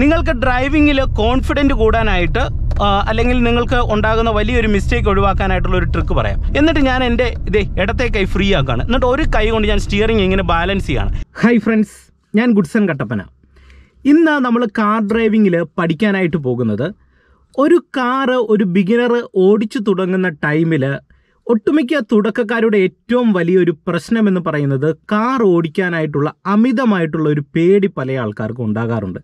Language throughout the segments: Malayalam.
നിങ്ങൾക്ക് ഡ്രൈവിങ്ങിൽ കോൺഫിഡന്റ് കൂടാനായിട്ട് അല്ലെങ്കിൽ നിങ്ങൾക്ക് ഉണ്ടാകുന്ന വലിയൊരു മിസ്റ്റേക്ക് ഒഴിവാക്കാനായിട്ടുള്ള ഒരു ട്രിക്ക് പറയാം. എന്നിട്ട് ഞാൻ എന്റെ ഇതേ ഇടത്തെ കൈ ഫ്രീ ആക്കുകയാണ് എന്നിട്ട് ഒരു കൈ കൊണ്ട് ഞാൻ സ്റ്റിയറിംഗ് ഇങ്ങനെ ബാലൻസ് ചെയ്യാണ്. ഹൈ ഫ്രണ്ട്സ് ഞാൻ ഗുഡ്സൺ കട്ടപ്പന. ഇന്ന് നമ്മൾ കാർ ഡ്രൈവിങ്ങിൽ പഠിക്കാനായിട്ട് പോകുന്നത് ഒരു കാറ് ഒരു ബിഗിനർ ഓടിച്ചു തുടങ്ങുന്ന ടൈമിൽ ഒട്ടുമിക്ക തുടക്കക്കാരുടെ ഏറ്റവും വലിയൊരു പ്രശ്നം എന്ന് പറയുന്നത് കാർ ഓടിക്കാനായിട്ടുള്ള അമിതമായിട്ടുള്ള ഒരു പേടി പല ആൾക്കാർക്കും ഉണ്ടാകാറുണ്ട്.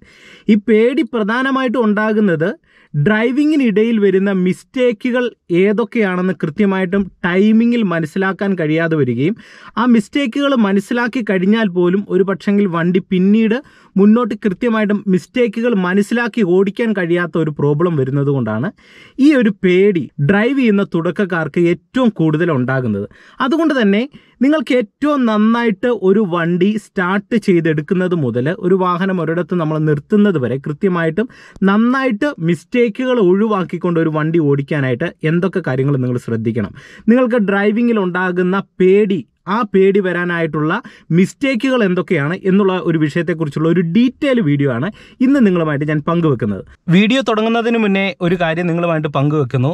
ഈ പേടി പ്രധാനമായിട്ടും ഉണ്ടാകുന്നത് ഡ്രൈവിങ്ങിനിടയിൽ വരുന്ന മിസ്റ്റേക്കുകൾ ഏതൊക്കെയാണെന്ന് കൃത്യമായിട്ടും ടൈമിങ്ങിൽ മനസ്സിലാക്കാൻ കഴിയാതെ വരികയും ആ മിസ്റ്റേക്കുകൾ മനസ്സിലാക്കി കഴിഞ്ഞാൽ പോലും ഒരു പക്ഷെങ്കിൽ വണ്ടി പിന്നീട് മുന്നോട്ട് കൃത്യമായിട്ടും മിസ്റ്റേക്കുകൾ മനസ്സിലാക്കി ഓടിക്കാൻ കഴിയാത്ത ഒരു പ്രോബ്ലം വരുന്നത് കൊണ്ടാണ് ഈ ഒരു പേടി ഡ്രൈവ് ചെയ്യുന്ന തുടക്കക്കാർക്ക് ഏറ്റവും കൂടുതൽ ഉണ്ടാകുന്നത്. അതുകൊണ്ട് തന്നെ നിങ്ങൾക്ക് ഏറ്റവും നന്നായിട്ട് ഒരു വണ്ടി സ്റ്റാർട്ട് ചെയ്തെടുക്കുന്നത് മുതൽ ഒരു വാഹനം ഒരിടത്ത് നമ്മൾ നിർത്തുന്നത് വരെ കൃത്യമായിട്ടും നന്നായിട്ട് മിസ്റ്റേക്കുകൾ ഒഴിവാക്കിക്കൊണ്ട് ഒരു വണ്ടി ഓടിക്കാനായിട്ട് എന്തൊക്കെ കാര്യങ്ങൾ നിങ്ങൾ ശ്രദ്ധിക്കണം. നിങ്ങൾക്ക് ഡ്രൈവിങ്ങിൽ ഉണ്ടാകുന്ന പേടി ആ പേടി വരാനായിട്ടുള്ള മിസ്റ്റേക്കുകൾ എന്തൊക്കെയാണ് എന്നുള്ള ഒരു വിഷയത്തെക്കുറിച്ചുള്ള ഒരു ഡീറ്റെയിൽ വീഡിയോ ആണ് ഇന്ന് നിങ്ങളുമായിട്ട് ഞാൻ പങ്കുവെക്കുന്നത്. വീഡിയോ തുടങ്ങുന്നതിന് മുന്നേ ഒരു കാര്യം നിങ്ങളുമായിട്ട് പങ്കുവെക്കുന്നു.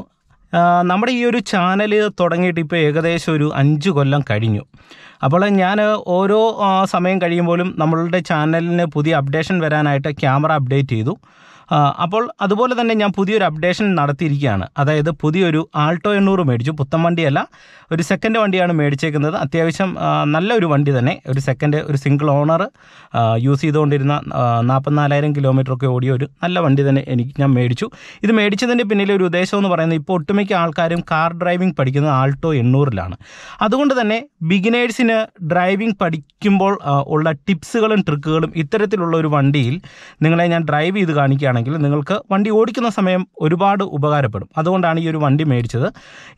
നമ്മുടെ ഈ ഒരു ചാനൽ തുടങ്ങിയിട്ട് ഇപ്പോൾ ഏകദേശം ഒരു അഞ്ച് കൊല്ലം കഴിഞ്ഞു. അപ്പോൾ ഞാൻ ഓരോ സമയം കഴിയുമ്പോഴും നമ്മളുടെ ചാനലിന് പുതിയ അപ്ഡേഷൻ വരാനായിട്ട് ക്യാമറ അപ്ഡേറ്റ് ചെയ്തു. അപ്പോൾ അതുപോലെ തന്നെ ഞാൻ പുതിയൊരു അപ്ഡേഷൻ നടത്തിയിരിക്കുകയാണ്. അതായത് പുതിയൊരു ആൾട്ടോ എണ്ണൂറ് മേടിച്ചു. പുത്തൻ വണ്ടിയല്ല ഒരു സെക്കൻഡ് വണ്ടിയാണ് മേടിച്ചേക്കുന്നത്. അത്യാവശ്യം നല്ല നല്ലൊരു വണ്ടി തന്നെ. ഒരു സെക്കൻഡ് ഒരു സിംഗിൾ ഓണർ യൂസ് ചെയ്തുകൊണ്ടിരുന്ന നാൽപ്പത്തിനാലായിരം കിലോമീറ്റർ ഒക്കെ ഓടിയ ഒരു നല്ല വണ്ടി തന്നെ എനിക്ക് ഞാൻ മേടിച്ചു. ഇത് മേടിച്ചതിന്റെ പിന്നിലെ ഒരു ഉദ്ദേശം എന്ന് പറയുന്നത് ഇപ്പോൾ ഒട്ടുമിക്ക ആൾക്കാരും കാർ ഡ്രൈവിംഗ് പഠിക്കുന്നത് ആൾട്ടോ എണ്ണൂറിലാണ്. അതുകൊണ്ട് തന്നെ ബിഗിനേഴ്സിന് ഡ്രൈവിംഗ് പഠിക്കുമ്പോൾ ഉള്ള ടിപ്സുകളും ട്രിക്കുകളും ഇത്തരത്തിലുള്ള ഒരു വണ്ടിയിൽ നിങ്ങളെ ഞാൻ ഡ്രൈവ് ചെയ്ത് കാണിക്കുകയാണെങ്കിൽ നിങ്ങൾക്ക് വണ്ടി ഓടിക്കുന്ന സമയം ഒരുപാട് ഉപകാരപ്പെടും. അതുകൊണ്ടാണ് ഈ ഒരു വണ്ടി മേടിച്ചത്.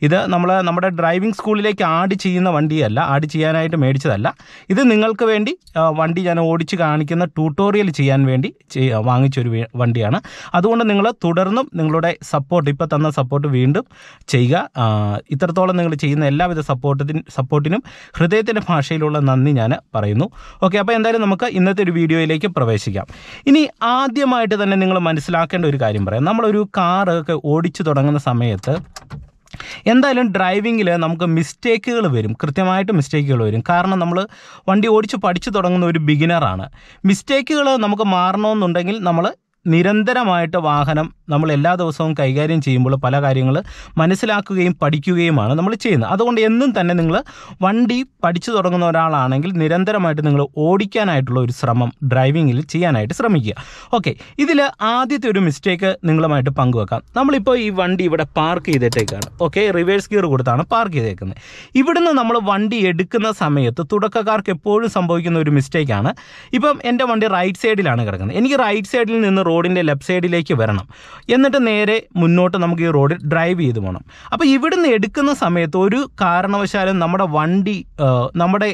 ഇത് നമ്മൾ നമ്മുടെ ഡ്രൈവിംഗ് സ്കൂളിലേക്ക് ആഡ് ചെയ്യുന്ന വണ്ടിയല്ല ആഡ് ചെയ്യാനായിട്ട് മേടിച്ചതല്ല. ഇത് നിങ്ങൾക്ക് വേണ്ടി വണ്ടി ഞാൻ ഓടിച്ച് കാണിക്കുന്ന ട്യൂട്ടോറിയൽ ചെയ്യാൻ വേണ്ടി വാങ്ങിച്ചൊരു വണ്ടിയാണ്. അതുകൊണ്ട് നിങ്ങൾ തുടർന്നും നിങ്ങളുടെ സപ്പോർട്ട് ഇപ്പോൾ തന്ന സപ്പോർട്ട് വീണ്ടും ചെയ്യുക. ഇത്രത്തോളം നിങ്ങൾ ചെയ്യുന്ന എല്ലാവിധ സപ്പോർട്ടിന് സപ്പോർട്ടിനും ഹൃദയത്തിന്റെ ഭാഷയിലുള്ള നന്ദി ഞാൻ പറയുന്നു. ഓക്കെ അപ്പോൾ എന്തായാലും നമുക്ക് ഇന്നത്തെ ഒരു വീഡിയോയിലേക്ക് പ്രവേശിക്കാം. ഇനി ആദ്യമായിട്ട് തന്നെ നിങ്ങൾ മനസ്സിലാക്കേണ്ട ഒരു കാര്യം പറയാം. നമ്മളൊരു കാറൊക്കെ ഓടിച്ചു തുടങ്ങുന്ന സമയത്ത് എന്തായാലും ഡ്രൈവിങ്ങിൽ നമുക്ക് മിസ്റ്റേക്കുകൾ വരും. കൃത്യമായിട്ട് മിസ്റ്റേക്കുകൾ വരും. കാരണം നമ്മൾ വണ്ടി ഓടിച്ച് പഠിച്ചു തുടങ്ങുന്ന ഒരു ബിഗിനറാണ് മിസ്റ്റേക്കുകൾ നമുക്ക് മാറണമെന്നുണ്ടെങ്കിൽ നമ്മൾ നിരന്തരമായിട്ട് വാഹനം നമ്മൾ എല്ലാ ദിവസവും കൈകാര്യം ചെയ്യുമ്പോൾ പല കാര്യങ്ങൾ മനസ്സിലാക്കുകയും പഠിക്കുകയുമാണ് നമ്മൾ ചെയ്യുന്നത്. അതുകൊണ്ട് എന്നും തന്നെ നിങ്ങൾ വണ്ടി പഠിച്ചു തുടങ്ങുന്ന ഒരാളാണെങ്കിൽ നിരന്തരമായിട്ട് നിങ്ങൾ ഓടിക്കാനായിട്ടുള്ള ഒരു ശ്രമം ഡ്രൈവിങ്ങിൽ ചെയ്യാനായിട്ട് ശ്രമിക്കുക. ഓക്കെ ഇതിൽ ആദ്യത്തെ ഒരു മിസ്റ്റേക്ക് നിങ്ങളുമായിട്ട് പങ്കുവെക്കാം. നമ്മളിപ്പോൾ ഈ വണ്ടി ഇവിടെ പാർക്ക് ചെയ്തിട്ടേക്കാണ്. ഓക്കെ റിവേഴ്സ് ഗിയർ കൊടുത്താണ് പാർക്ക് ചെയ്തേക്കുന്നത്. ഇവിടുന്ന് നമ്മൾ വണ്ടി എടുക്കുന്ന സമയത്ത് തുടക്കക്കാർക്ക് എപ്പോഴും സംഭവിക്കുന്ന ഒരു മിസ്റ്റേക്കാണ്. ഇപ്പം എന്റെ വണ്ടി റൈറ്റ് സൈഡിലാണ് കിടക്കുന്നത്. എനിക്ക് റൈറ്റ് സൈഡിൽ നിന്ന് റോഡിന്റെ ലെഫ്റ്റ് സൈഡിലേക്ക് വരണം. എന്നിട്ട് നേരെ മുന്നോട്ട് നമുക്ക് ഈ റോഡിൽ ഡ്രൈവ് ചെയ്ത് പോകണം അപ്പോൾ ഇവിടുന്ന് എടുക്കുന്ന സമയത്ത് ഒരു കാരണവശാലും നമ്മുടെ വണ്ടി നമ്മുടെ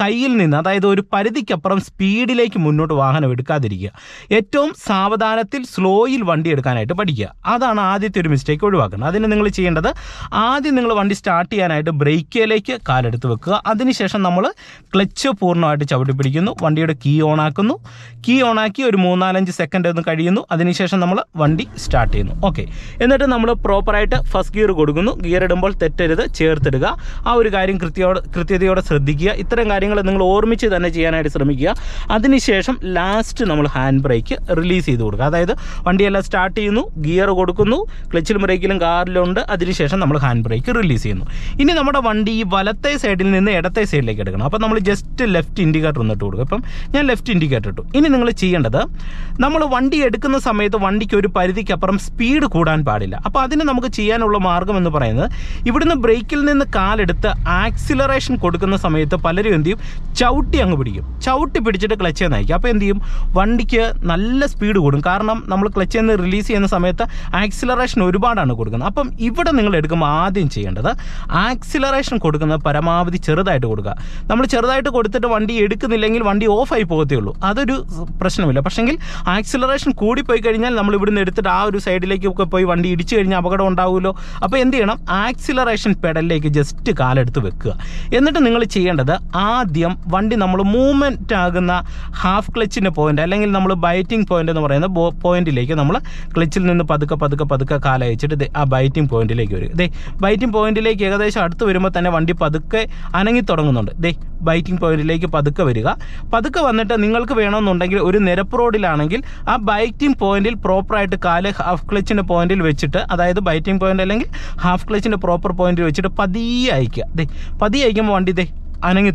കയ്യിൽ നിന്ന് അതായത് ഒരു പരിധിക്കപ്പുറം സ്പീഡിലേക്ക് മുന്നോട്ട് വാഹനം എടുക്കാതിരിക്കുക. ഏറ്റവും സാവധാനത്തിൽ സ്ലോയിൽ വണ്ടി എടുക്കാനായിട്ട് പഠിക്കുക. അതാണ് ആദ്യത്തെ ഒരു മിസ്റ്റേക്ക് ഒഴിവാക്കുന്നത്. അതിന് നിങ്ങൾ ചെയ്യേണ്ടത് ആദ്യം നിങ്ങൾ വണ്ടി സ്റ്റാർട്ട് ചെയ്യാനായിട്ട് ബ്രേക്കിലേക്ക് കാലെടുത്ത് വെക്കുക. അതിനുശേഷം നമ്മൾ ക്ലച്ച് പൂർണമായിട്ട് ചവിട്ടി പിടിക്കുന്നു. വണ്ടിയുടെ കീ ഓൺ ആക്കുന്നു. കീ ഓൺ ആക്കി ഒരു മൂന്നാലഞ്ച് സെക്കൻഡ് ഒന്ന് കഴിയുന്നു. അതിനുശേഷം നമ്മൾ വണ്ടി സ്റ്റാർട്ട് ചെയ്യുന്നു. ഓക്കെ എന്നിട്ട് നമ്മൾ പ്രോപ്പറായിട്ട് ഫസ്റ്റ് ഗിയർ കൊടുക്കുന്നു. ഗിയർ ഇടുമ്പോൾ തെറ്റരുത് ചേർത്തിടുക. ആ ഒരു കാര്യം കൃത്യയോടെ കൃത്യതയോടെ ശ്രദ്ധിക്കുക. ഇത്തരം കാര്യങ്ങൾ നിങ്ങൾ ഓർമ്മിച്ച് തന്നെ ചെയ്യാനായിട്ട് ശ്രമിക്കുക. അതിനുശേഷം ലാസ്റ്റ് നമ്മൾ ഹാൻഡ് ബ്രേക്ക് റിലീസ് ചെയ്ത് കൊടുക്കുക. അതായത് വണ്ടിയെല്ലാം സ്റ്റാർട്ട് ചെയ്യുന്നു ഗിയർ കൊടുക്കുന്നു ക്ലച്ചിൽ ബ്രേക്കിലും കാറിലും ഉണ്ട്. അതിനുശേഷം നമ്മൾ ഹാൻഡ് ബ്രേക്ക് റിലീസ് ചെയ്യുന്നു. ഇനി നമ്മുടെ വണ്ടി ഈ വലത്തെ സൈഡിൽ നിന്ന് ഇടത്തെ സൈഡിലേക്ക് എടുക്കണം. അപ്പോൾ നമ്മൾ ജസ്റ്റ് ലെഫ്റ്റ് ഇൻഡിക്കേറ്റർ ഒന്നിട്ട് കൊടുക്കും. അപ്പം ഞാൻ ലെഫ്റ്റ് ഇൻഡിക്കേറ്റർ ഇട്ടു. ഇനി നിങ്ങൾ ചെയ്യേണ്ടത് നമ്മൾ വണ്ടി എടുക്കുന്ന സമയത്ത് വണ്ടിക്ക് ഒരു പരിധിക്കപ്പുറം സ്പീഡ് കൂടാൻ പാടില്ല. അപ്പോൾ അതിന് നമുക്ക് ചെയ്യാനുള്ള മാർഗം എന്ന് പറയുന്നത് ഇവിടുന്ന് ബ്രേക്കിൽ നിന്ന് കാലെടുത്ത് ആക്സിലറേഷൻ കൊടുക്കുന്ന സമയത്ത് പലരും എന്ത് ചെയ്യും ചവിട്ടി അങ്ങ് പിടിക്കും. ചവിട്ടി പിടിച്ചിട്ട് ക്ലച്ച് നയിക്കും അപ്പോൾ എന്ത് ചെയ്യും? വണ്ടിക്ക് നല്ല സ്പീഡ് കൂടും. കാരണം നമ്മൾ ക്ലച്ചിൽ നിന്ന് റിലീസ് ചെയ്യുന്ന സമയത്ത് ആക്സിലറേഷൻ ഒരുപാടാണ് കൊടുക്കുന്നത്. അപ്പം ഇവിടെ നിങ്ങൾ എടുക്കുമ്പോൾ ആദ്യം ചെയ്യേണ്ടത് ആക്സിലറേഷൻ കൊടുക്കുന്നത് പരമാവധി ചെറുതായിട്ട് കൊടുക്കുക. നമ്മൾ ചെറുതായിട്ട് കൊടുത്തിട്ട് വണ്ടി എടുക്കുന്നില്ലെങ്കിൽ വണ്ടി ഓഫായി പോകത്തേ ഉള്ളൂ. അതൊരു പ്രശ്നമില്ല. പക്ഷെങ്കിൽ ആക്സിലറേഷൻ കൂടിപ്പോയി കഴിഞ്ഞാൽ നമ്മൾ ഇവിടുന്ന് എടുത്തിട്ട് ആ ഒരു സൈഡിലേക്കൊക്കെ പോയി വണ്ടി ഇടിച്ചു കഴിഞ്ഞാൽ അപകടം ഉണ്ടാവുമല്ലോ. അപ്പോൾ എന്ത് ചെയ്യണം? ആക്സിലറേഷൻ പെഡലിലേക്ക് ജസ്റ്റ് കാലെടുത്ത് വെക്കുക. എന്നിട്ട് നിങ്ങൾ ചെയ്യേണ്ടത് ആദ്യം വണ്ടി നമ്മൾ മൂവ്മെന്റ് ആകുന്ന ഹാഫ് ക്ലച്ചിന്റെ പോയിന്റ് അല്ലെങ്കിൽ നമ്മൾ ബൈറ്റിംഗ് പോയിന്റ് എന്ന് പറയുന്ന പോയിന്റിലേക്ക് നമ്മൾ ക്ലച്ചിൽ നിന്ന് പതുക്കെ പതുക്കെ പതുക്കെ കാലയച്ചിട്ട് ആ ബൈറ്റിംഗ് പോയിന്റിലേക്ക് വരും. ദേ ബൈറ്റിംഗ് പോയിന്റിലേക്ക് ഏകദേശം അടുത്ത് വരുമ്പോൾ തന്നെ വണ്ടി പതുക്കെ അനങ്ങി തുടങ്ങുന്നുണ്ട്. ദേ ബൈറ്റിംഗ് പോയിന്റിലേക്ക് പതുക്കെ വരിക. പതുക്കെ വന്നിട്ട് നിങ്ങൾക്ക് വേണമെന്നുണ്ടെങ്കിൽ ഒരു നിരപ്പ് റോഡിലാണെങ്കിൽ ആ ബൈറ്റിംഗ് പോയിന്റിൽ പ്രോപ്പറായിട്ട് കാൽ ഹാഫ് ക്ലച്ചിന്റെ പോയിന്റിൽ വെച്ചിട്ട് അതായത് ബൈറ്റിംഗ് പോയിന്റ് അല്ലെങ്കിൽ ഹാഫ് ക്ലച്ചിന്റെ പ്രോപ്പർ പോയിന്റിൽ വെച്ചിട്ട് പതിയെ അയക്കുക ദേ പതിയെ അയക്കുമ്പോൾ വണ്ടി ദേ അനങ്ങി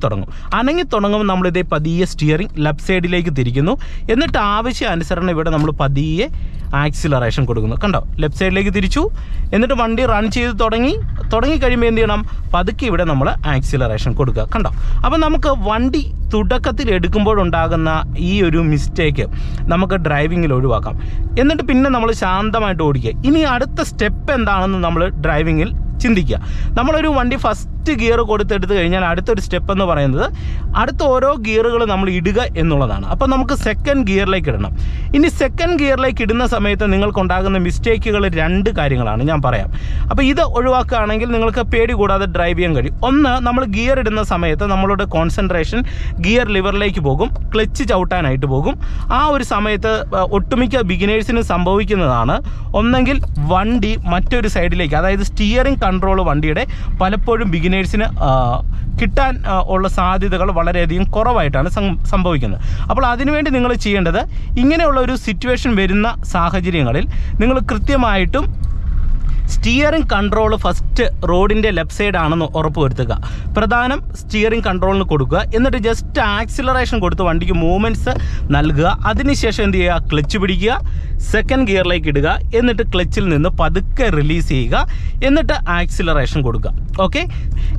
അനങ്ങിത്തുടങ്ങുമ്പോൾ ഇതേ പതിയെ സ്റ്റിയറിംഗ് ലെഫ്റ്റ് സൈഡിലേക്ക് തിരിക്കുന്നു. എന്നിട്ട് ആവശ്യാനുസരണം ഇവിടെ നമ്മൾ പതിയെ ആക്സിലറേഷൻ കൊടുക്കുന്നു. കണ്ടോ? ലെഫ്റ്റ് സൈഡിലേക്ക് തിരിച്ചു. എന്നിട്ട് വണ്ടി റൺ ചെയ്ത് തുടങ്ങി. തുടങ്ങി കഴിയുമ്പോൾ എന്ത് ചെയ്യണം? പതുക്കെ ഇവിടെ നമ്മൾ ആക്സിലറേഷൻ കൊടുക്കുക. കണ്ടോ? അപ്പം നമുക്ക് വണ്ടി തുടക്കത്തിൽ എടുക്കുമ്പോഴുണ്ടാകുന്ന ഈ ഒരു മിസ്റ്റേക്ക് നമുക്ക് ഡ്രൈവിങ്ങിൽ ഒഴിവാക്കാം. എന്നിട്ട് പിന്നെ നമ്മൾ ശാന്തമായിട്ട് ഓടിക്കുക. ഇനി അടുത്ത സ്റ്റെപ്പ് എന്താണെന്ന് നമ്മൾ ഡ്രൈവിങ്ങിൽ ചിന്തിക്കുക. നമ്മളൊരു വണ്ടി ഫസ്റ്റ് ഗിയർ കൊടുത്തെടുത്ത് കഴിഞ്ഞാൽ അടുത്തൊരു സ്റ്റെപ്പ് എന്ന് പറയുന്നത് അടുത്ത ഓരോ ഗിയറുകൾ നമ്മൾ ഇടുക എന്നുള്ളതാണ്. അപ്പോൾ നമുക്ക് സെക്കൻഡ് ഗിയറിലേക്ക് ഇടണം. ഇനി സെക്കൻഡ് ഗിയറിലേക്ക് ഇടുന്ന സമയത്ത് നിങ്ങൾക്കുണ്ടാകുന്ന മിസ്റ്റേക്കുകൾ രണ്ട് കാര്യങ്ങളാണ് ഞാൻ പറയാം. അപ്പോൾ ഇത് ഒഴിവാക്കുകയാണെങ്കിൽ നിങ്ങൾക്ക് പേടി കൂടാതെ ഡ്രൈവ് ചെയ്യാൻ കഴിയും. ഒന്ന് നമ്മൾ ഗിയർ ഇടുന്ന സമയത്ത് നമ്മളുടെ കോൺസെൻട്രേഷൻ ഗിയർ ലിവറിലേക്ക് പോകും. ക്ലച്ച് ചവിട്ടാനായിട്ട് പോകും. ആ ഒരു സമയത്ത് ഒട്ടുമിക്ക ബിഗിനേഴ്സിന് സംഭവിക്കുന്നതാണ്. ഒന്നെങ്കിൽ വണ്ടി മറ്റൊരു സൈഡിലേക്ക് അതായത് സ്റ്റിയറിംഗ് കൺട്രോൾ വണ്ടിയുടെ പലപ്പോഴും ബിഗിനേഴ്സിന് കിട്ടാൻ ഉള്ള സാധ്യതകൾ വളരെയധികം കുറവായിട്ടാണ് സംഭവിക്കുന്നത്. അപ്പോൾ അതിനുവേണ്ടി നിങ്ങൾ ചെയ്യേണ്ടത് ഇങ്ങനെയുള്ള ഒരു സിറ്റുവേഷൻ വരുന്ന സാഹചര്യങ്ങളിൽ നിങ്ങൾ കൃത്യമായിട്ടും സ്റ്റിയറിംഗ് കൺട്രോൾ ഫസ്റ്റ് റോഡിന്റെ ലെഫ്റ്റ് സൈഡ് ആണെന്ന് ഉറപ്പുവരുത്തുക. പ്രധാനം സ്റ്റിയറിംഗ് കൺട്രോളിന് കൊടുക്കുക. എന്നിട്ട് ജസ്റ്റ് ആക്സിലറേഷൻ കൊടുത്ത് വണ്ടിക്ക് മൂവ്മെന്റ്സ് നൽകുക. അതിനുശേഷം എന്ത് ചെയ്യുക? ക്ലച്ച് പിടിക്കുക. സെക്കൻഡ് ഗിയറിലേക്ക് ഇടുക എന്നിട്ട് ക്ലച്ചിൽ നിന്ന് പതുക്കെ റിലീസ് ചെയ്യുക എന്നിട്ട് ആക്സിലറേഷൻ കൊടുക്കുക. ഓക്കെ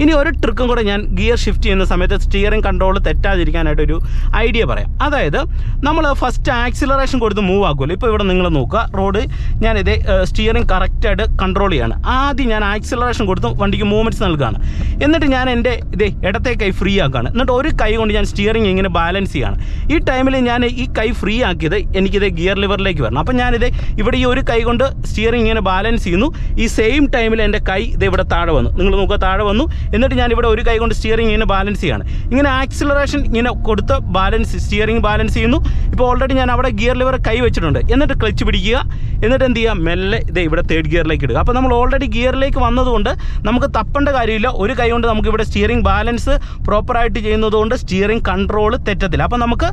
ഇനി ഒരു ട്രിക്കും കൂടെ ഞാൻ ഗിയർ ഷിഫ്റ്റ് ചെയ്യുന്ന സമയത്ത് സ്റ്റിയറിംഗ് കൺട്രോൾ തെറ്റാതിരിക്കാനായിട്ട് ഒരു ഐഡിയ പറയാം. അതായത് നമ്മൾ ഫസ്റ്റ് ആക്സിലറേഷൻ കൊടുത്ത് മൂവ് ആക്കുമല്ലോ. ഇപ്പോൾ ഇവിടെ നിങ്ങൾ നോക്കുക റോഡ് ഞാൻ ഇതേ സ്റ്റിയറിംഗ് കറക്റ്റായിട്ട് കൺട്രോൾ ചെയ്യാണ്. ആദ്യം ഞാൻ ആക്സിലറേഷൻ കൊടുത്ത് വണ്ടിക്ക് മൂവ്മെന്റ്സ് നൽകുകയാണ് എന്നിട്ട് ഞാൻ എന്റെ ഇതേ ഇടത്തെ കൈ ഫ്രീ ആക്കുകയാണ് എന്നിട്ട് ഒരു കൈ കൊണ്ട് ഞാൻ സ്റ്റിയറിംഗ് ഇങ്ങനെ ബാലൻസ് ചെയ്യുകയാണ് ഈ ടൈമിൽ ഞാൻ ഈ കൈ ഫ്രീ ആക്കിയത് എനിക്കിത് ഗിയർ ലിവറിലേക്ക് വരണം. അപ്പം ഞാനിത് ഇവിടെ ഈ ഒരു കൈ കൊണ്ട് സ്റ്റിയറിംഗ് ഇങ്ങനെ ബാലൻസ് ചെയ്യുന്നു. ഈ സെയിം ടൈമിൽ എന്റെ കൈ ഇത് ഇവിടെ താഴെ വന്നു. നിങ്ങൾ നോക്കുക താഴെ വന്നു. എന്നിട്ട് ഞാൻ ഇവിടെ ഒരു കൈ കൊണ്ട് സ്റ്റിയറിംഗ് ഇങ്ങനെ ബാലൻസ് ചെയ്യാണ്. ഇങ്ങനെ ആക്സിലറേഷൻ ഇങ്ങനെ കൊടുത്ത് ബാലൻസ് സ്റ്റിയറിംഗ് ബാലൻസ് ചെയ്യുന്നു. ഇപ്പോൾ ഓൾറെഡി ഞാൻ അവിടെ ഗിയർ ലിവർ കൈ വെച്ചിട്ടുണ്ട്. എന്നിട്ട് ക്ലച്ച് പിടിക്കുക. എന്നിട്ട് എന്ത് ചെയ്യുക? മെല്ലെ ഇത് ഇവിടെ തേർഡ് ഗിയറിലേക്ക് ഇടുക. അപ്പോൾ നമ്മൾ ഓൾറെഡി ഗിയറിലേക്ക് വന്നതുകൊണ്ട് നമുക്ക് തപ്പേണ്ട കാര്യമില്ല. ഒരു കൈ കൊണ്ട് നമുക്ക് ഇവിടെ സ്റ്റിയറിംഗ് ബാലൻസ് പ്രോപ്പറായിട്ട് ചെയ്യുന്നതുകൊണ്ട് സ്റ്റിയറിംഗ് കൺട്രോൾ തെറ്റത്തില്ല. അപ്പോൾ നമുക്ക്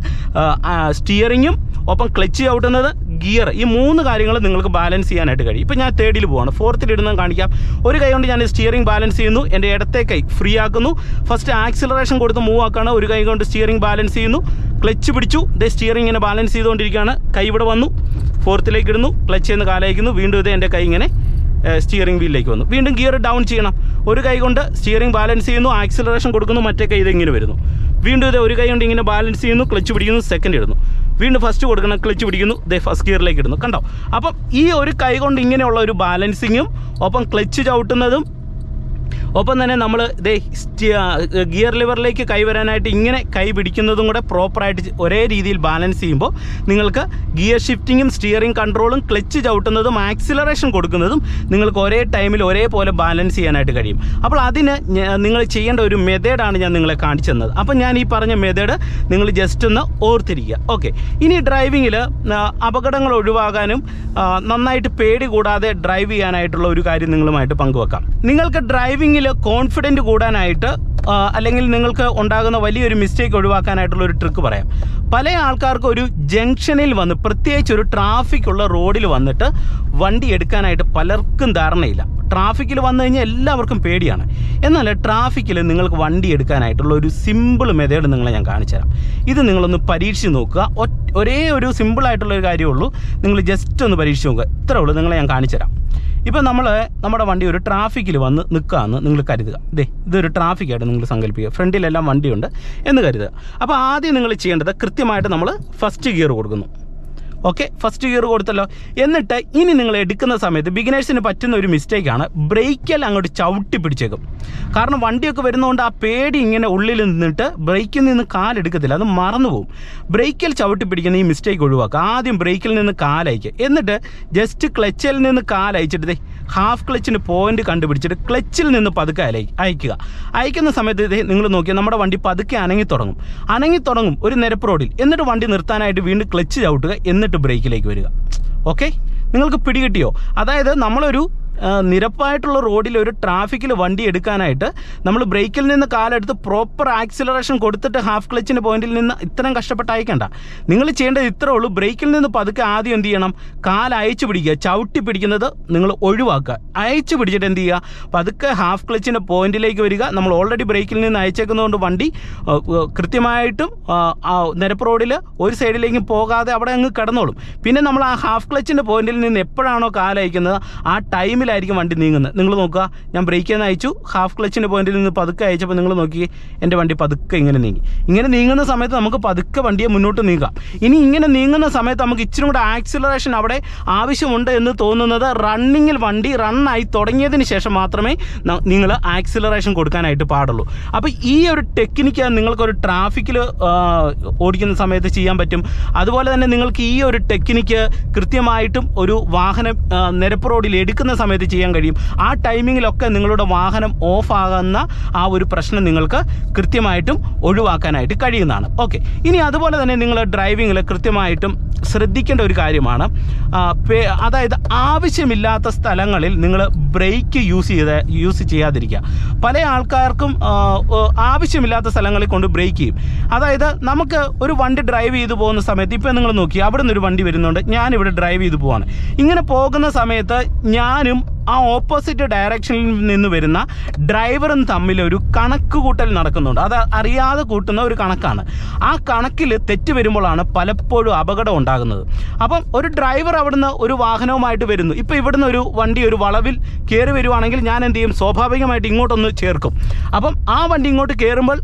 സ്റ്റിയറിങ്ങും ഒപ്പം ക്ലച്ച് ചവിട്ടുന്നത് ഗിയർ ഈ മൂന്ന് കാര്യങ്ങൾ നിങ്ങൾക്ക് ബാലൻസ് ചെയ്യാനായിട്ട് കഴിയും. ഇപ്പോൾ ഞാൻ തേർഡിൽ പോവാണ്. ഫോർത്തിൽ ഇടുന്നത് കാണിക്കാം. ഒരു കൈ കൊണ്ട് ഞാൻ സ്റ്റിയറിംഗ് ബാലൻസ് ചെയ്യുന്നു. എന്റെ ഇടത്തെ കൈ ഫ്രീ ആക്കുന്നു. ഫസ്റ്റ് ആക്സിലറേഷൻ കൊടുത്ത് മൂവ് ആക്കാണ്. ഒരു കൈ കൊണ്ട് സ്റ്റിയറിംഗ് ബാലൻസ് ചെയ്യുന്നു. ക്ലച്ച് പിടിച്ചു. ഇതേ സ്റ്റിയറിംഗ് ഇങ്ങനെ ബാലൻസ് ചെയ്തുകൊണ്ടിരിക്കുകയാണ്. കൈ ഇവിടെ വന്നു. ഫോർത്തിലേക്ക് ഇടുന്നു. ക്ലച്ച് ചെയ്യുന്ന കാലയക്കുന്നു വീണ്ടും ഇത് എന്റെ കൈ ഇങ്ങനെ സ്റ്റിയറിംഗ് വീലിലേക്ക് വന്നു. വീണ്ടും ഗിയർ ഡൗൺ ചെയ്യണം. ഒരു കൈ കൊണ്ട് സ്റ്റിയറിംഗ് ബാലൻസ് ചെയ്യുന്നു. ആക്സിലറേഷൻ കൊടുക്കുന്നു. മറ്റേ കൈ ഇതെങ്ങനെ വരുന്നു. വീണ്ടും ഇത് ഒരു കൈ കൊണ്ട് ഇങ്ങനെ ബാലൻസ് ചെയ്യുന്നു. ക്ലച്ച് പിടിക്കുന്നു. സെക്കൻഡ് ഇടുന്നു. വീണ്ടും ഫസ്റ്റ് കൊടുക്കണം ക്ലച്ച് പിടിക്കുന്നു. ദേ ഫസ്റ്റ് ഗിയറിലേക്ക് ഇടുന്നു. കണ്ടോ? അപ്പം ഈ ഒരു കൈ കൊണ്ട് ഇങ്ങനെയുള്ള ഒരു ബാലൻസിങ്ങും ഒപ്പം ക്ലച്ച് ചവിട്ടുന്നതും ഒപ്പം തന്നെ നമ്മൾ ഇതേ ഗിയർ ലിവറിലേക്ക് കൈവരാനായിട്ട് ഇങ്ങനെ കൈ പിടിക്കുന്നതും കൂടെ പ്രോപ്പറായിട്ട് ഒരേ രീതിയിൽ ബാലൻസ് ചെയ്യുമ്പോൾ നിങ്ങൾക്ക് ഗിയർ ഷിഫ്റ്റിങ്ങും സ്റ്റിയറിംഗ് കൺട്രോളും ക്ലച്ച് ചവിട്ടുന്നതും ആക്സിലറേഷൻ കൊടുക്കുന്നതും നിങ്ങൾക്ക് ഒരേ ടൈമിൽ ഒരേപോലെ ബാലൻസ് ചെയ്യാനായിട്ട് കഴിയും. അപ്പോൾ അതിന് നിങ്ങൾ ചെയ്യേണ്ട ഒരു മെത്തേഡാണ് ഞാൻ നിങ്ങളെ കാണിച്ചു തന്നത്. അപ്പം ഞാൻ ഈ പറഞ്ഞ മെത്തേഡ് നിങ്ങൾ ജസ്റ്റ് ഒന്ന് ഓർത്തിരിക്കുക. ഓക്കെ. ഇനി ഡ്രൈവിങ്ങിൽ അപകടങ്ങൾ ഒഴിവാകാനും നന്നായിട്ട് പേടി കൂടാതെ ഡ്രൈവ് ചെയ്യാനായിട്ടുള്ള ഒരു കാര്യം നിങ്ങളുമായിട്ട് പങ്കുവെക്കാം. നിങ്ങൾക്ക് ഡ്രൈവിങ്ങിൽ കോൺഫിഡന്റ് കൂടാനായിട്ട് അല്ലെങ്കിൽ നിങ്ങൾക്ക് ഉണ്ടാകുന്ന വലിയൊരു മിസ്റ്റേക്ക് ഒഴിവാക്കാനായിട്ടുള്ള ഒരു ട്രിക്ക് പറയാം. പല ആൾക്കാർക്കും ഒരു ജംഗ്ഷനിൽ വന്ന് പ്രത്യേകിച്ച് ഒരു ട്രാഫിക് ഉള്ള റോഡിൽ വന്നിട്ട് വണ്ടി എടുക്കാനായിട്ട് പലർക്കും ധാരണയില്ല. ട്രാഫിക്കിൽ വന്നു കഴിഞ്ഞാൽ എല്ലാവർക്കും പേടിയാണ്. എന്നാൽ ട്രാഫിക്കിൽ നിങ്ങൾക്ക് വണ്ടി എടുക്കാനായിട്ടുള്ള ഒരു സിമ്പിൾ മെത്തേഡ് നിങ്ങളെ ഞാൻ കാണിച്ചു തരാം. ഇത് നിങ്ങളൊന്ന് പരീക്ഷിച്ച് നോക്കുക. ഒരേ ഒരു സിമ്പിളായിട്ടുള്ള ഒരു കാര്യമുള്ളൂ നിങ്ങൾ ജസ്റ്റ് ഒന്ന് പരീക്ഷിച്ച് നോക്കുക. ഇത്രേ ഉള്ളൂ. നിങ്ങളെ ഞാൻ കാണിച്ചു തരാം. ഇപ്പം നമ്മൾ നമ്മുടെ വണ്ടി ഒരു ട്രാഫിക്കിൽ വന്ന് നിൽക്കുകയെന്ന് നിങ്ങൾ കരുതുക. ദേ ഇതൊരു ട്രാഫിക്കായിട്ട് നിങ്ങൾ സങ്കല്പിക്കുക. ഫ്രണ്ടിലെല്ലാം വണ്ടിയുണ്ട് എന്ന് കരുതുക. അപ്പോൾ ആദ്യം നിങ്ങൾ ചെയ്യേണ്ടത് കൃത്യമായിട്ട് നമ്മൾ ഫസ്റ്റ് ഗിയർ കൊടുക്കുന്നു. ഓക്കെ ഫസ്റ്റ് ഗിയർ കൊടുത്തല്ലോ. എന്നിട്ട് ഇനി നിങ്ങൾ എടുക്കുന്ന സമയത്ത് ബിഗിനേഴ്സിന് പറ്റുന്ന ഒരു മിസ്റ്റേക്കാണ് ബ്രേക്കിൽ അങ്ങോട്ട് ചവിട്ടി പിടിച്ചേക്കും. കാരണം വണ്ടിയൊക്കെ വരുന്നതുകൊണ്ട് ആ പേടി ഇങ്ങനെ ഉള്ളിൽ നിന്നിട്ട് ബ്രേക്കിൽ നിന്ന് കാലെടുക്കത്തില്ല അത് മറന്നു പോകും ബ്രേക്കിൽ ചവിട്ടി പിടിക്കുന്ന ഈ മിസ്റ്റേക്ക് ഒഴിവാക്കുക. ആദ്യം ബ്രേക്കിൽ നിന്ന് കാലയക്കുക എന്നിട്ട് ജസ്റ്റ് ക്ലച്ചിൽ നിന്ന് കാലയച്ചിട്ട് ഹാഫ് ക്ലച്ചിന് പോയിന്റ് കണ്ടുപിടിച്ചിട്ട് ക്ലച്ചിൽ നിന്ന് പതുക്കെ അലയി അയക്കുക. അയക്കുന്ന സമയത്ത് നിങ്ങൾ നോക്കിയാൽ നമ്മുടെ വണ്ടി പതുക്കെ അനങ്ങി തുടങ്ങും. അനങ്ങി തുടങ്ങും ഒരു നിരപ്പ് റോഡിൽ എന്നിട്ട് വണ്ടി നിർത്താനായിട്ട് വീണ്ടും ക്ലച്ച് ചവിട്ടുക എന്നിട്ട് ബ്രേക്കിലേക്ക് വരിക. ഓക്കെ നിങ്ങൾക്ക് പിടികിട്ടിയോ? അതായത് നമ്മളൊരു നിരപ്പായിട്ടുള്ള റോഡിൽ ഒരു ട്രാഫിക്കിൽ വണ്ടി എടുക്കാനായിട്ട് നമ്മൾ ബ്രേക്കിൽ നിന്ന് കാലെടുത്ത് പ്രോപ്പർ ആക്സിലറേഷൻ കൊടുത്തിട്ട് ഹാഫ് ക്ലച്ചിന്റെ പോയിന്റിൽ നിന്ന് ഇത്രയും കഷ്ടപ്പെട്ട് അയക്കണ്ട നിങ്ങൾ ചെയ്യേണ്ടത് ഇത്രേ ഉള്ളൂ. ബ്രേക്കിൽ നിന്ന് പതുക്കെ ആദ്യം എന്ത് ചെയ്യണം? കാൽ അയച്ചു പിടിക്കുക. ചവിട്ടി പിടിക്കുന്നത് നിങ്ങൾ ഒഴിവാക്കുക. അയച്ചു പിടിച്ചിട്ട് എന്ത് ചെയ്യുക? പതുക്കെ ഹാഫ് ക്ലച്ചിന്റെ പോയിന്റിലേക്ക് വരിക. നമ്മൾ ഓൾറെഡി ബ്രേക്കിൽ നിന്ന് അയച്ചേക്കുന്നതുകൊണ്ട് വണ്ടി കൃത്യമായിട്ടും നിരപ്പ് റോഡിൽ ഒരു സൈഡിലേക്കും പോകാതെ അവിടെ അങ്ങ് കിടന്നോളും. പിന്നെ നമ്മൾ ആ ഹാഫ് ക്ലച്ചിന്റെ പോയിന്റിൽ നിന്ന് എപ്പോഴാണോ കാലയക്കുന്നത് ആ ടൈമിലായിരിക്കും വണ്ടി നീങ്ങുന്നത്. നിങ്ങൾ നോക്കുക ഞാൻ ബ്രേക്ക് നിന്ന് അയച്ചു. ഹാഫ് ക്ലച്ചിന്റെ പോയിന്റിൽ നിന്ന് പതുക്കെ അയച്ചപ്പോൾ നിങ്ങൾ നോക്കി എന്റെ വണ്ടി പതുക്കെ ഇങ്ങനെ നീങ്ങി. ഇങ്ങനെ നീങ്ങുന്ന സമയത്ത് നമുക്ക് പതുക്കെ വണ്ടിയെ മുന്നോട്ട് നീങ്ങാം. ഇനി ഇങ്ങനെ നീങ്ങുന്ന സമയത്ത് നമുക്ക് ഇച്ചിരി കൂടെ ആക്സിലറേഷൻ അവിടെ ആവശ്യമുണ്ട് എന്ന് തോന്നുന്നത് റണ്ണിങ്ങിൽ വണ്ടി റണ്ണായി തുടങ്ങിയതിന് ശേഷം മാത്രമേ നിങ്ങൾ ആക്സിലറേഷൻ കൊടുക്കാനായിട്ട് പാടുള്ളൂ. അപ്പോൾ ഈ ഒരു ടെക്നിക്ക് നിങ്ങൾക്കൊരു ട്രാഫിക്കിൽ ഓടിക്കുന്ന സമയത്ത് ചെയ്യാൻ പറ്റും. അതുപോലെ തന്നെ നിങ്ങൾക്ക് ഈ ഒരു ടെക്നിക്ക് കൃത്യമായിട്ടും ഒരു വാഹനം നിരപ്പ് റോഡിൽ എടുക്കുന്ന സമയത്ത് ചെയ്യാൻ കഴിയും. ആ ടൈമിങ്ങിലൊക്കെ നിങ്ങളുടെ വാഹനം ഓഫ് ആകുന്ന ആ ഒരു പ്രശ്നം നിങ്ങൾക്ക് കൃത്യമായിട്ടും ഒഴിവാക്കാനായിട്ട് കഴിയുന്നതാണ്. ഓക്കെ ഇനി അതുപോലെ തന്നെ നിങ്ങൾ ഡ്രൈവിങ്ങിൽ കൃത്യമായിട്ടും ശ്രദ്ധിക്കേണ്ട ഒരു കാര്യമാണ്. അതായത് ആവശ്യമില്ലാത്ത സ്ഥലങ്ങളിൽ നിങ്ങൾ ബ്രേക്ക് യൂസ് ചെയ്ത് യൂസ് ചെയ്യാതിരിക്കുക. പല ആൾക്കാർക്കും ആവശ്യമില്ലാത്ത സ്ഥലങ്ങളിൽ കൊണ്ട് ബ്രേക്ക് ചെയ്യും. അതായത് നമുക്ക് ഒരു വണ്ടി ഡ്രൈവ് ചെയ്ത് പോകുന്ന സമയത്ത് ഇപ്പോൾ നിങ്ങൾ നോക്കി അവിടെ നിന്ന് ഒരു വണ്ടി വരുന്നുണ്ട് ഞാനിവിടെ ഡ്രൈവ് ചെയ്ത് പോവാണ്. ഇങ്ങനെ പോകുന്ന സമയത്ത് ഞാനും ആ ഓപ്പോസിറ്റ് ഡയറക്ഷനിൽ നിന്ന് വരുന്ന ഡ്രൈവറും തമ്മിൽ ഒരു കണക്ക് കൂട്ടൽ നടക്കുന്നുണ്ട്. അത് അറിയാതെ കൂട്ടുന്ന ഒരു കണക്കാണ്. ആ കണക്കിൽ തെറ്റ് വരുമ്പോഴാണ് പലപ്പോഴും അപകടം ഉണ്ടാകുന്നത്. അപ്പം ഒരു ഡ്രൈവർ അവിടുന്ന് ഒരു വാഹനവുമായിട്ട് വരുന്നു. ഇപ്പം ഇവിടുന്ന് ഒരു വണ്ടി ഒരു വളവിൽ കയറി വരുവാണെങ്കിൽ ഞാൻ എന്ത് ചെയ്യും? സ്വാഭാവികമായിട്ട് ഇങ്ങോട്ടൊന്ന് ചേർക്കും. അപ്പം ആ വണ്ടി ഇങ്ങോട്ട് കയറുമ്പോൾ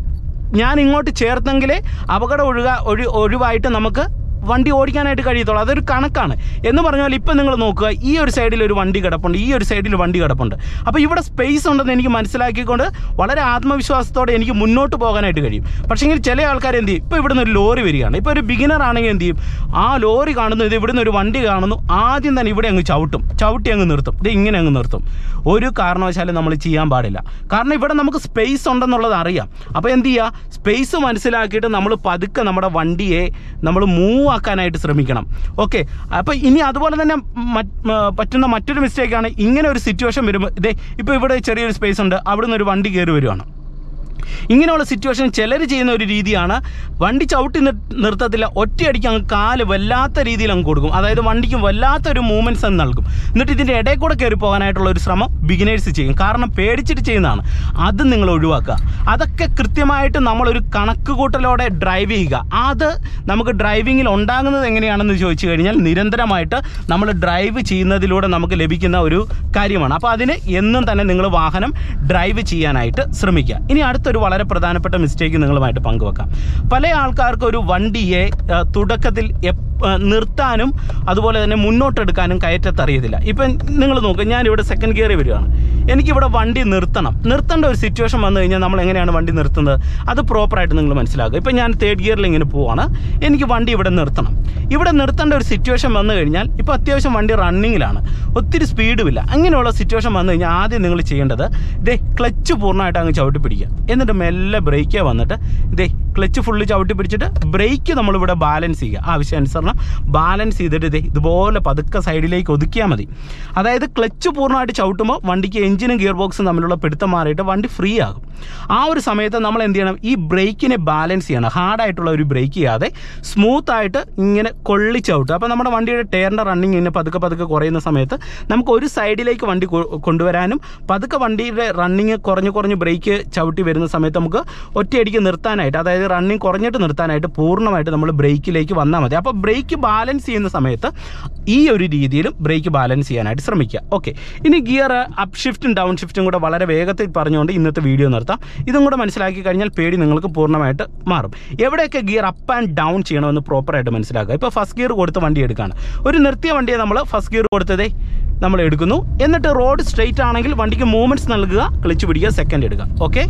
ഞാൻ ഇങ്ങോട്ട് ചേർത്തെങ്കിലേ അപകടം ഒഴുക ഒഴി ഒഴിവായിട്ട് നമുക്ക് വണ്ടി ഓടിക്കാനായിട്ട് കഴിയത്തുള്ളൂ. അതൊരു കണക്കാണ്. എന്ന് പറഞ്ഞാൽ ഇപ്പം നിങ്ങൾ നോക്കുക ഈ ഒരു സൈഡിൽ ഒരു വണ്ടി കിടപ്പുണ്ട് ഈ ഒരു സൈഡിൽ വണ്ടി കിടപ്പുണ്ട്. അപ്പോൾ ഇവിടെ സ്പേസ് ഉണ്ടെന്ന് എനിക്ക് മനസ്സിലാക്കിക്കൊണ്ട് വളരെ ആത്മവിശ്വാസത്തോടെ എനിക്ക് മുന്നോട്ട് പോകാനായിട്ട് കഴിയും. പക്ഷേങ്കിൽ ചില ആൾക്കാർ എന്ത് ചെയ്യും? ഇപ്പോൾ ഇവിടുന്ന് ഒരു ലോറി വരികയാണ്. ഇപ്പോൾ ഒരു ബിഗിനർ ആണെങ്കിൽ എന്ത് ചെയ്യും? ആ ലോറി കാണുന്നു ഇത് ഇവിടുന്ന് ഒരു വണ്ടി കാണുന്നു ആദ്യം തന്നെ ഇവിടെ അങ്ങ് ചവിട്ടും. ചവിട്ടി അങ്ങ് നിർത്തും. ഇത് ഇങ്ങനെ അങ്ങ് നിർത്തും. ഒരു കാരണവശാലും നമ്മൾ ചെയ്യാൻ പാടില്ല. കാരണം ഇവിടെ നമുക്ക് സ്പേസ് ഉണ്ടെന്നുള്ളത് അറിയാം. അപ്പോൾ എന്ത് ചെയ്യുക? സ്പേസ് മനസ്സിലാക്കിയിട്ട് നമ്മൾ പതുക്കെ നമ്മുടെ വണ്ടിയെ നമ്മൾ മൂവ് ആക്കാനായിട്ട് ശ്രമിക്കണം. ഓക്കെ അപ്പോൾ ഇനി അതുപോലെ തന്നെ പറ്റുന്ന മറ്റൊരു മിസ്റ്റേക്കാണ് ഇങ്ങനെ ഒരു സിറ്റുവേഷൻ വരുമ്പോൾ ഇതേ ഇപ്പോൾ ഇവിടെ ചെറിയൊരു സ്പേസ് ഉണ്ട്. അവിടെ നിന്ന് ഒരു വണ്ടി കയറി വരുവാണ്. ഇങ്ങനെയുള്ള സിറ്റുവേഷൻ ചിലർ ചെയ്യുന്ന ഒരു രീതിയാണ് വണ്ടി ചവിട്ടി നിർ- നിർത്തത്തില്ല ഒറ്റയടിക്ക് അങ്ങ് കാൽ വല്ലാത്ത രീതിയിൽ അങ്ങ് കൊടുക്കും. അതായത് വണ്ടിക്ക് വല്ലാത്തൊരു മൂവ്മെന്റ്സ് അങ്ങ് നൽകും. എന്നിട്ട് ഇതിന്റെ ഇടയിൽ കൂടെ കയറി പോകാനായിട്ടുള്ള ഒരു ശ്രമം ബിഗിനേഴ്സ് ചെയ്യും. കാരണം പേടിച്ചിട്ട് ചെയ്യുന്നതാണ്. അത് നിങ്ങൾ ഒഴിവാക്കുക. അതൊക്കെ കൃത്യമായിട്ട് നമ്മളൊരു കണക്ക് കൂട്ടലോടെ ഡ്രൈവ് ചെയ്യുക. അത് നമുക്ക് ഡ്രൈവിങ്ങിൽ ഉണ്ടാകുന്നത് എങ്ങനെയാണെന്ന് ചോദിച്ചു കഴിഞ്ഞാൽ നിരന്തരമായിട്ട് നമ്മൾ ഡ്രൈവ് ചെയ്യുന്നതിലൂടെ നമുക്ക് ലഭിക്കുന്ന ഒരു കാര്യമാണ്. അപ്പോൾ അതിന് എന്നും തന്നെ നിങ്ങൾ വാഹനം ഡ്രൈവ് ചെയ്യാനായിട്ട് ശ്രമിക്കുക. ഇനി അടുത്തൊരു വളരെ പ്രധാനപ്പെട്ട മിസ്റ്റേക്ക് നിങ്ങളുമായിട്ട് പങ്കുവെക്കാം. പല ആൾക്കാർക്കും ഒരു വണ്ടിയെ തുടക്കത്തിൽ നിർത്താനും അതുപോലെ തന്നെ മുന്നോട്ടെടുക്കാനും കയറ്റത്ത് അറിയത്തില്ല ഇപ്പം നിങ്ങൾ നോക്കുക ഞാനിവിടെ സെക്കൻഡ് ഗിയറിൽ വരികയാണ്. എനിക്കിവിടെ വണ്ടി നിർത്തണം. നിർത്തേണ്ട ഒരു സിറ്റുവേഷൻ വന്നു കഴിഞ്ഞാൽ നമ്മൾ എങ്ങനെയാണ് വണ്ടി നിർത്തുന്നത്? അത് പ്രോപ്പറായിട്ട് നിങ്ങൾ മനസ്സിലാക്കുക. ഇപ്പം ഞാൻ തേർഡ് ഗിയറിൽ ഇങ്ങനെ പോവാണ്. എനിക്ക് വണ്ടി ഇവിടെ നിർത്തണം. ഇവിടെ നിർത്തേണ്ട ഒരു സിറ്റുവേഷൻ വന്നു കഴിഞ്ഞാൽ ഇപ്പോൾ അത്യാവശ്യം വണ്ടി റണ്ണിങ്ങിലാണ് ഒത്തിരി സ്പീഡുമില്ല അങ്ങനെയുള്ള സിറ്റുവേഷൻ വന്നു കഴിഞ്ഞാൽ ആദ്യം നിങ്ങൾ ചെയ്യേണ്ടത് ഇതേ ക്ലച്ച് പൂർണമായിട്ട് അങ്ങ് ചവിട്ടി പിടിക്കുക. എന്നിട്ട് മെല്ലെ ബ്രേക്കേ വന്നിട്ട് ഇതേ ക്ലച്ച് ഫുള്ള് ചവിട്ടി പിടിച്ചിട്ട് ബ്രേക്ക് നമ്മളിവിടെ ബാലൻസ് ചെയ്യുക. ആവശ്യാനുസരണം ബാലൻസ് ചെയ്തിട്ട് ഇതേ ഇതുപോലെ പതുക്കെ സൈഡിലേക്ക് ഒതുക്കിയാൽ മതി. അതായത് ക്ലച്ച് പൂർണമായിട്ട് ചവിട്ടുമ്പോൾ വണ്ടിക്ക് എഞ്ചിനും ഗിയർ ബോക്സും തമ്മിലുള്ള പിടുത്തം മാറിയിട്ട് വണ്ടി ഫ്രീ ആകും. ആ ഒരു സമയത്ത് നമ്മൾ എന്ത് ചെയ്യണം? ഈ ബ്രേക്കിനെ ബാലൻസ് ചെയ്യണം. ഹാർഡായിട്ടുള്ള ഒരു ബ്രേക്ക് ചെയ്യാതെ സ്മൂത്ത് ആയിട്ട് ഇങ്ങനെ കൊള്ളി ചവിട്ടുക അപ്പോൾ നമ്മുടെ വണ്ടിയുടെ ടയറിന്റെ റണ്ണിങ് ഇങ്ങനെ പതുക്കെ പതുക്കെ കുറയുന്ന സമയത്ത് നമുക്ക് ഒരു സൈഡിലേക്ക് വണ്ടി കൊണ്ടുവരാനും പതുക്കെ വണ്ടിയുടെ റണ്ണിങ് കുറഞ്ഞ് കുറഞ്ഞ് ബ്രേക്ക് ചവിട്ടി വരുന്ന സമയത്ത് നമുക്ക് ഒറ്റയടിക്ക് നിർത്താനായിട്ട് അതായത് റണ്ണിങ് കുറഞ്ഞിട്ട് നിർത്താനായിട്ട് പൂർണമായിട്ട് നമ്മൾ ബ്രേക്കിലേക്ക് വന്നാൽ മതി. അപ്പോൾ ബ്രേക്ക് ബാലൻസ് ചെയ്യുന്ന സമയത്ത് ഈ ഒരു രീതിയിലും ബ്രേക്ക് ബാലൻസ് ചെയ്യാനായിട്ട് ശ്രമിക്കുക. ഓക്കെ ഇനി ഗിയർ അപ് ഷിഫ്റ്റും ഡൗൺ ഷിഫ്റ്റും കൂടെ വളരെ വേഗത്തിൽ പറഞ്ഞുകൊണ്ട് ഇന്നത്തെ വീഡിയോ നിർത്താം. നിർത്താം. ഇതും കൂടെ മനസ്സിലാക്കി കഴിഞ്ഞാൽ പേടി നിങ്ങൾക്ക് പൂർണമായിട്ട് മാറും. എവിടെയൊക്കെ ഗിയർ അപ്പ് ആൻഡ് ഡൗൺ ചെയ്യണമെന്ന് പ്രോപ്പറായിട്ട് മനസ്സിലാക്കുക. ഇപ്പോൾ ഫസ്റ്റ് ഗിയർ കൊടുത്ത് വണ്ടി എടുക്കുകയാണ് ഒരു നിർത്തിയ വണ്ടിയെ നമ്മൾ ഫസ്റ്റ് ഗിയർ കൊടുത്തതേ നമ്മൾ എടുക്കുന്നു. എന്നിട്ട് റോഡ് സ്ട്രെയിറ്റ് ആണെങ്കിൽ വണ്ടിക്ക് മൂവ്മെന്റ്സ് നൽകുക ക്ലിച്ച് പിടിക്കുക സെക്കൻഡ് എടുക്കുക. ഓക്കെ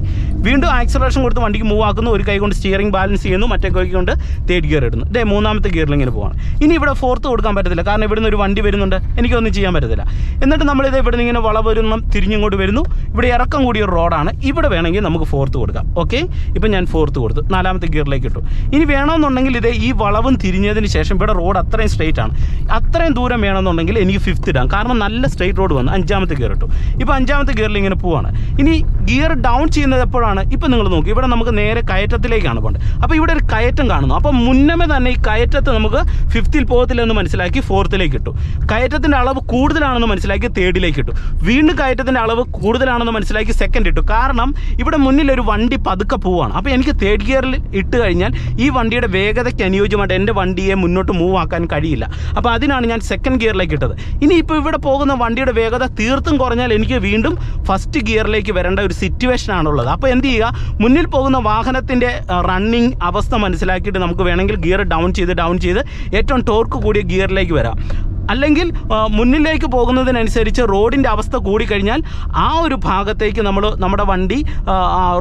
വീണ്ടും ആക്സലറേഷൻ കൊടുത്ത് വണ്ടിക്ക് മൂവ് ആക്കുന്നു. ഒരു കൈ കൊണ്ട് സ്റ്റിയറിംഗ് ബാലൻസ് ചെയ്യുന്നു. മറ്റേ കൈ കൊണ്ട് തേർഡ് ഗിയർ ഇടുന്നു. ഇതേ മൂന്നാമത്തെ ഗിയറിൽ ഇങ്ങനെ പോകണം ഇനി ഇവിടെ ഫോർത്ത് കൊടുക്കാൻ പറ്റത്തില്ല. കാരണം ഇവിടുന്ന് ഒരു വണ്ടി വരുന്നുണ്ട്. എനിക്കൊന്നും ചെയ്യാൻ പറ്റത്തില്ല. എന്നിട്ട് നമ്മളിത് ഇവിടുന്ന് ഇങ്ങനെ വളവരുന്നും വരുന്ന. തിരിഞ്ഞിങ്ങോട്ട് വരുന്നു. ഇവിടെ ഇറക്കം കൂടിയ റോഡാണ് ഇവിടെ വേണമെങ്കിൽ നമുക്ക് ഫോർത്ത് കൊടുക്കാം. ഓക്കെ ഇപ്പം ഞാൻ ഫോർത്ത് കൊടുത്തു. നാലാമത്തെ ഗിയറിലേക്ക് ഇട്ടു. ഇനി വേണമെന്നുണ്ടെങ്കിൽ ഇത് ഈ വളവും തിരിഞ്ഞതിന് ശേഷം ഇവിടെ റോഡ് അത്രയും സ്ട്രേറ്റ് ആണ്. അത്രയും ദൂരം വേണമെന്നുണ്ടെങ്കിൽ എനിക്ക് ഫിഫ്ത്ത് ഇടാം. കാരണം നല്ല സ്ട്രേറ്റ് റോഡ് വന്നു. അഞ്ചാമത്തെ ഗിയർ ഇട്ടു. ഇപ്പോൾ അഞ്ചാമത്തെ ഗിയറിൽ ഇങ്ങനെ പോവാണ്. ഇനി ഗിയർ ഡൗൺ ചെയ്യുന്നത് എപ്പോഴാണ്? ഇപ്പം നിങ്ങൾ നോക്കി. ഇവിടെ നമുക്ക് നേരെ കയറ്റത്തിലേക്കാണ് പോകേണ്ടത്. അപ്പോൾ ഇവിടെ ഒരു കയറ്റം കാണുന്നു. അപ്പോൾ മുന്നമേ തന്നെ ഈ കയറ്റത്ത് നമുക്ക് ഫിഫ്ത്തിൽ പോകത്തില്ലെന്ന് മനസ്സിലാക്കി ഫോർത്തിലേക്ക് ഇട്ടു. കയറ്റത്തിന്റെ അളവ് കൂടുതലാണെന്ന് മനസ്സിലാക്കി തേർഡിലേക്ക് ഇട്ടു. വീണ്ടും കയറ്റത്തിന്റെ അളവ് കൂടുതലാണെന്ന് മനസ്സിലാക്കി സെക്കൻഡ് ഇട്ടു. കാരണം ഇവിടെ മുന്നിൽ ഒരു വണ്ടി പതുക്കെ പോവുകയാണ് അപ്പോൾ എനിക്ക് തേർഡ് ഗിയറിൽ ഇട്ട് കഴിഞ്ഞാൽ ഈ വണ്ടിയുടെ വേഗതയ്ക്ക് അനുയോജ്യമായിട്ട് എന്റെ വണ്ടിയെ മുന്നോട്ട് മൂവ് ആക്കാൻ കഴിയില്ല. അപ്പോൾ അതിനാണ് ഞാൻ സെക്കൻഡ് ഗിയറിലേക്ക് ഇട്ടത്. ഇനി ഇപ്പോൾ ഇവിടെ പോകുന്ന വണ്ടിയുടെ വേഗത തീർത്തും കുറഞ്ഞാൽ എനിക്ക് വീണ്ടും ഫസ്റ്റ് ഗിയറിലേക്ക് വരേണ്ട ഒരു സിറ്റുവേഷൻ ആണുള്ളത്. അപ്പോൾ എന്ത് ചെയ്യുക? മുന്നിൽ പോകുന്ന വാഹനത്തിന്റെ റണ്ണിങ് അവസ്ഥ മനസ്സിലാക്കിയിട്ട് നമുക്ക് വേണമെങ്കിൽ ഗിയർ ഡൗൺ ചെയ്ത് ഡൗൺ ചെയ്ത് ഏറ്റവും ടോർക്ക് കൂടിയ ഗിയറിലേക്ക് വരാം. അല്ലെങ്കിൽ മുന്നിലേക്ക് പോകുന്നതിനനുസരിച്ച് റോഡിന്റെ അവസ്ഥ കൂടിക്കഴിഞ്ഞാൽ ആ ഒരു ഭാഗത്തേക്ക് നമ്മൾ നമ്മുടെ വണ്ടി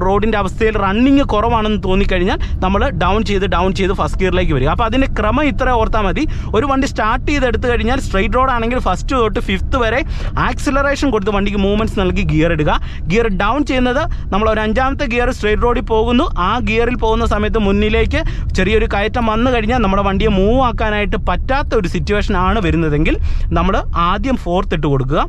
റോഡിന്റെ അവസ്ഥയിൽ റണ്ണിങ് കുറവാണെന്ന് തോന്നിക്കഴിഞ്ഞാൽ നമ്മൾ ഡൗൺ ചെയ്ത് ഡൗൺ ചെയ്ത് ഫസ്റ്റ് ഗിയറിലേക്ക് വരിക. അപ്പോൾ അതിന്റെ ക്രമം ഇത്ര ഓർത്താൽ മതി. ഒരു വണ്ടി സ്റ്റാർട്ട് ചെയ്ത് എടുത്തു കഴിഞ്ഞാൽ സ്ട്രെയിറ്റ് റോഡാണെങ്കിൽ ഫസ്റ്റ് തൊട്ട് ഫിഫ്ത്ത് വരെ ആക്സിലറേഷൻ കൊടുത്ത് വണ്ടിക്ക് മൂവ്മെന്റ്സ് നൽകി ഗിയർ ഇടുക. ഗിയർ ഡൗൺ ചെയ്യുന്നത് നമ്മൾ ഒരു അഞ്ചാമത്തെ ഗിയർ സ്ട്രെയിറ്റ് റോഡിൽ പോകുന്നു. ആ ഗിയറിൽ പോകുന്ന സമയത്ത് മുന്നിലേക്ക് ചെറിയൊരു കയറ്റം വന്നു കഴിഞ്ഞാൽ നമ്മുടെ വണ്ടിയെ മൂവ് ആക്കാനായിട്ട് പറ്റാത്ത ഒരു സിറ്റുവേഷൻ ആണ് വരുന്നതെങ്കിൽ നമ്മൾ ആദ്യം ഫോർത്ത് ഇട്ട് കൊടുക്കുക.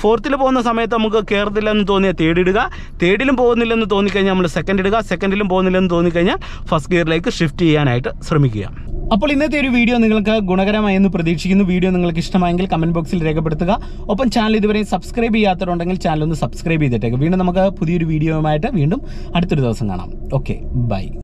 ഫോർത്തിൽ പോകുന്ന സമയത്ത് നമുക്ക് കയറത്തില്ലെന്ന് തോന്നിയാൽ തേർഡ് ഇടുക. തേർഡിലും പോകുന്നില്ലെന്ന് തോന്നിക്കഴിഞ്ഞാൽ നമ്മൾ സെക്കൻഡ് ഇടുക. സെക്കൻഡിലും പോകുന്നില്ലെന്ന് തോന്നിക്കഴിഞ്ഞാൽ ഫസ്റ്റ് ഗിയറിലേക്ക് ഷിഫ്റ്റ് ചെയ്യാനായിട്ട് ശ്രമിക്കുക. അപ്പോൾ ഇന്നത്തെ ഒരു വീഡിയോ നിങ്ങൾക്ക് ഗുണകരമായി എന്ന് പ്രതീക്ഷിക്കുന്നു. വീഡിയോ നിങ്ങൾക്ക് ഇഷ്ടമായെങ്കിൽ കമന്റ് ബോക്സിൽ രേഖപ്പെടുത്തുക. ഒപ്പം ചാനൽ ഇതുവരെ സബ്സ്ക്രൈബ് ചെയ്യാത്തവരുണ്ടെങ്കിൽ ചാനൽ ഒന്ന് സബ്സ്ക്രൈബ് ചെയ്തിട്ടേക്ക്. വീണ്ടും നമുക്ക് പുതിയൊരു വീഡിയോയുമായിട്ട് വീണ്ടും അടുത്തൊരു ദിവസം കാണാം. Okay bye